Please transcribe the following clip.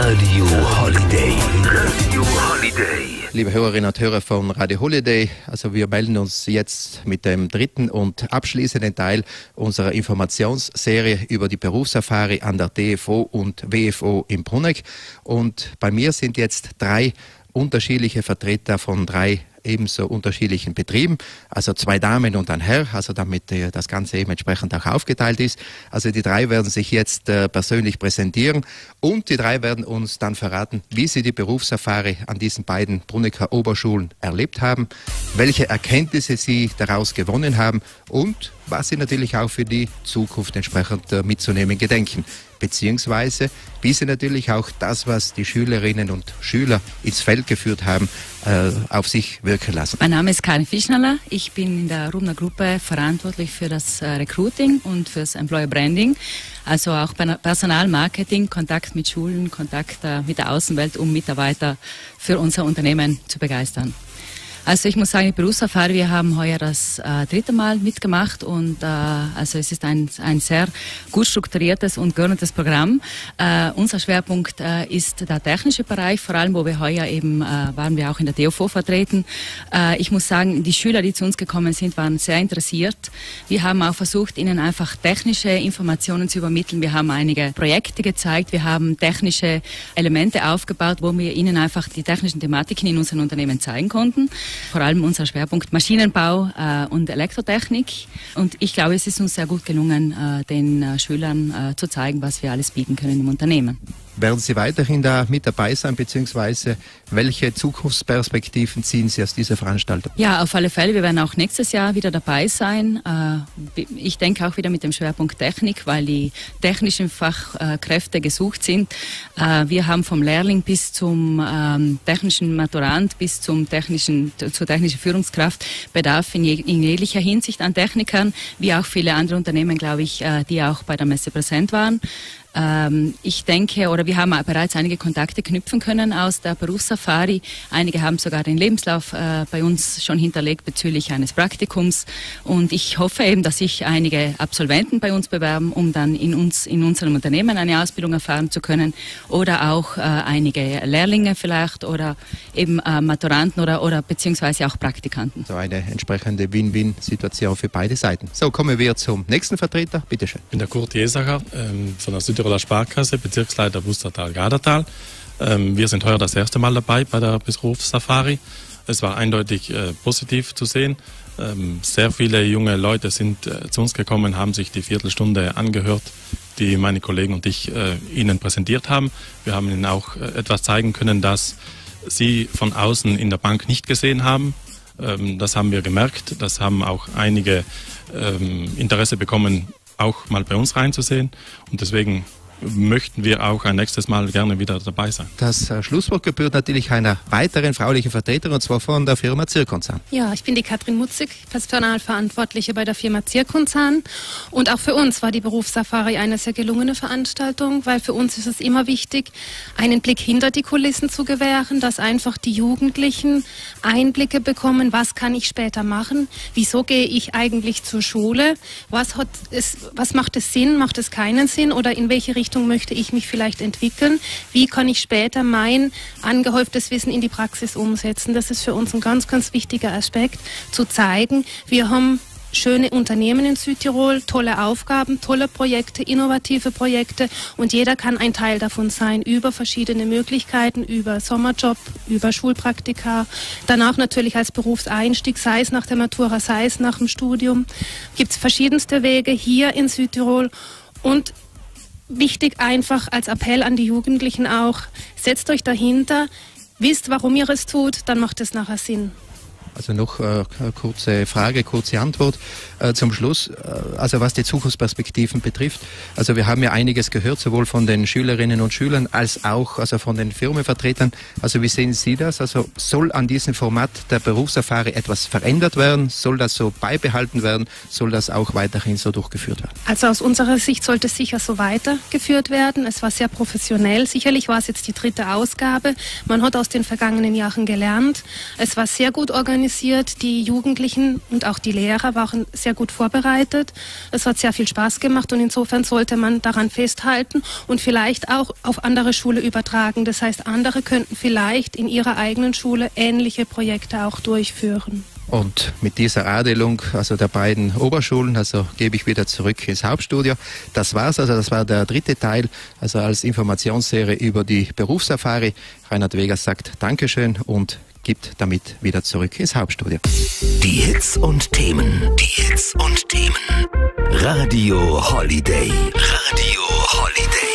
Radio Holiday. Radio Holiday. Liebe Hörerinnen und Hörer von Radio Holiday, also wir melden uns jetzt mit dem dritten und abschließenden Teil unserer Informationsserie über die Berufssafari an der DFO und WFO in Bruneck. Und bei mir sind jetzt drei unterschiedliche Vertreter von drei ebenso unterschiedlichen Betrieben, also zwei Damen und ein Herr, also damit äh, das Ganze eben entsprechend auch aufgeteilt ist. Also die drei werden sich jetzt äh, persönlich präsentieren und die drei werden uns dann verraten, wie sie die Berufssafari an diesen beiden Brunnecker Oberschulen erlebt haben, welche Erkenntnisse sie daraus gewonnen haben und was sie natürlich auch für die Zukunft entsprechend äh, mitzunehmen gedenken beziehungsweise wie sie natürlich auch das, was die Schülerinnen und Schüler ins Feld geführt haben, auf sich wirken lassen. Mein Name ist Karin Fischnaller. Ich bin in der Rubner Gruppe verantwortlich für das äh, Recruiting und fürs Employer Branding, also auch Personalmarketing, Kontakt mit Schulen, Kontakt äh, mit der Außenwelt, um Mitarbeiter für unser Unternehmen zu begeistern. Also ich muss sagen, die Berufserfahrung, wir haben heuer das äh, dritte Mal mitgemacht und äh, also es ist ein, ein sehr gut strukturiertes und geordnetes Programm. Äh, unser Schwerpunkt äh, ist der technische Bereich, vor allem wo wir heuer eben, äh, waren wir auch in der DOV vertreten. Äh, ich muss sagen, die Schüler, die zu uns gekommen sind, waren sehr interessiert. Wir haben auch versucht, ihnen einfach technische Informationen zu übermitteln. Wir haben einige Projekte gezeigt, wir haben technische Elemente aufgebaut, wo wir ihnen einfach die technischen Thematiken in unseren Unternehmen zeigen konnten vor allem unser Schwerpunkt Maschinenbau äh, und Elektrotechnik. Und ich glaube, es ist uns sehr gut gelungen, äh, den äh, Schülern äh, zu zeigen, was wir alles bieten können im Unternehmen. Werden Sie weiterhin da mit dabei sein, beziehungsweise welche Zukunftsperspektiven ziehen Sie aus dieser Veranstaltung? Ja, auf alle Fälle. Wir werden auch nächstes Jahr wieder dabei sein. Äh, ich denke auch wieder mit dem Schwerpunkt Technik, weil die technischen Fachkräfte gesucht sind. Äh, wir haben vom Lehrling bis zum ähm, technischen Maturant bis zum technischen, zur technischen Führungskraft Bedarf in, jeglicher Hinsicht an Technikern, wie auch viele andere Unternehmen, glaube ich, äh, die auch bei der Messe präsent waren. Ähm, ich denke, oder wir haben bereits einige Kontakte knüpfen können aus der Berufssafari. Einige haben sogar den Lebenslauf äh, bei uns schon hinterlegt bezüglich eines Praktikums. Und ich hoffe eben, dass sich einige Absolventen bei uns bewerben, um dann in uns, in unserem Unternehmen eine Ausbildung erfahren zu können. Oder auch äh, einige Lehrlinge vielleicht oder eben äh, Maturanten oder, oder beziehungsweise auch Praktikanten. So eine entsprechende Win-Win-Situation für beide Seiten. So, kommen wir zum nächsten Vertreter. Bitte schön. Ich bin der Kurt Jesacher ähm, von der Süd Südtiroler Sparkasse, Bezirksleiter Wustertal-Gardertal. Ähm, wir sind heuer das erste Mal dabei bei der Berufssafari. Es war eindeutig äh, positiv zu sehen. Ähm, sehr viele junge Leute sind äh, zu uns gekommen, haben sich die Viertelstunde angehört, die meine Kollegen und ich äh, ihnen präsentiert haben. Wir haben ihnen auch äh, etwas zeigen können, das sie von außen in der Bank nicht gesehen haben. Ähm, das haben wir gemerkt. Das haben auch einige ähm, Interesse bekommen, auch mal bei uns reinzusehen. Und deswegen möchten wir auch ein nächstes Mal gerne wieder dabei sein. Das äh, Schlusswort gebührt natürlich einer weiteren fraulichen Vertreterin, und zwar von der Firma Zirkonzahn. Ja, ich bin die Katrin Mutzig, Personalverantwortliche bei der Firma Zirkonzahn. Und auch für uns war die Berufssafari eine sehr gelungene Veranstaltung, weil für uns ist es immer wichtig, einen Blick hinter die Kulissen zu gewähren, dass einfach die Jugendlichen Einblicke bekommen, was kann ich später machen, wieso gehe ich eigentlich zur Schule, was, hat es, was macht es Sinn, macht es keinen Sinn oder in welche Richtung Richtung möchte ich mich vielleicht entwickeln? Wie kann ich später mein angehäuftes Wissen in die Praxis umsetzen? Das ist für uns ein ganz, ganz wichtiger Aspekt, zu zeigen, wir haben schöne Unternehmen in Südtirol, tolle Aufgaben, tolle Projekte, innovative Projekte und jeder kann ein Teil davon sein über verschiedene Möglichkeiten, über Sommerjob, über Schulpraktika, danach natürlich als Berufseinstieg, sei es nach der Matura, sei es nach dem Studium, gibt es verschiedenste Wege hier in Südtirol und wichtig einfach als Appell an die Jugendlichen auch, setzt euch dahinter, wisst, warum ihr es tut, dann macht es nachher Sinn. Also noch äh, kurze Frage, kurze Antwort äh, zum Schluss. Äh, also was die Zukunftsperspektiven betrifft. Also wir haben ja einiges gehört, sowohl von den Schülerinnen und Schülern als auch also von den Firmenvertretern. Also wie sehen Sie das? Also soll an diesem Format der Berufserfahrung etwas verändert werden? Soll das so beibehalten werden? Soll das auch weiterhin so durchgeführt werden? Also aus unserer Sicht sollte es sicher so weitergeführt werden. Es war sehr professionell. Sicherlich war es jetzt die dritte Ausgabe. Man hat aus den vergangenen Jahren gelernt. Es war sehr gut organisiert organisiert. Die Jugendlichen und auch die Lehrer waren sehr gut vorbereitet. Es hat sehr viel Spaß gemacht und insofern sollte man daran festhalten und vielleicht auch auf andere Schule übertragen. Das heißt, andere könnten vielleicht in ihrer eigenen Schule ähnliche Projekte auch durchführen. Und mit dieser Adelung, also der beiden Oberschulen, also gebe ich wieder zurück ins Hauptstudio. Das war's, also das war der dritte Teil, also als Informationsserie über die Berufssafari. Reinhard Weger sagt Dankeschön und gibt damit wieder zurück ins Hauptstudio. Die Hits und Themen, die Hits und Themen. Radio Holiday. Radio Holiday.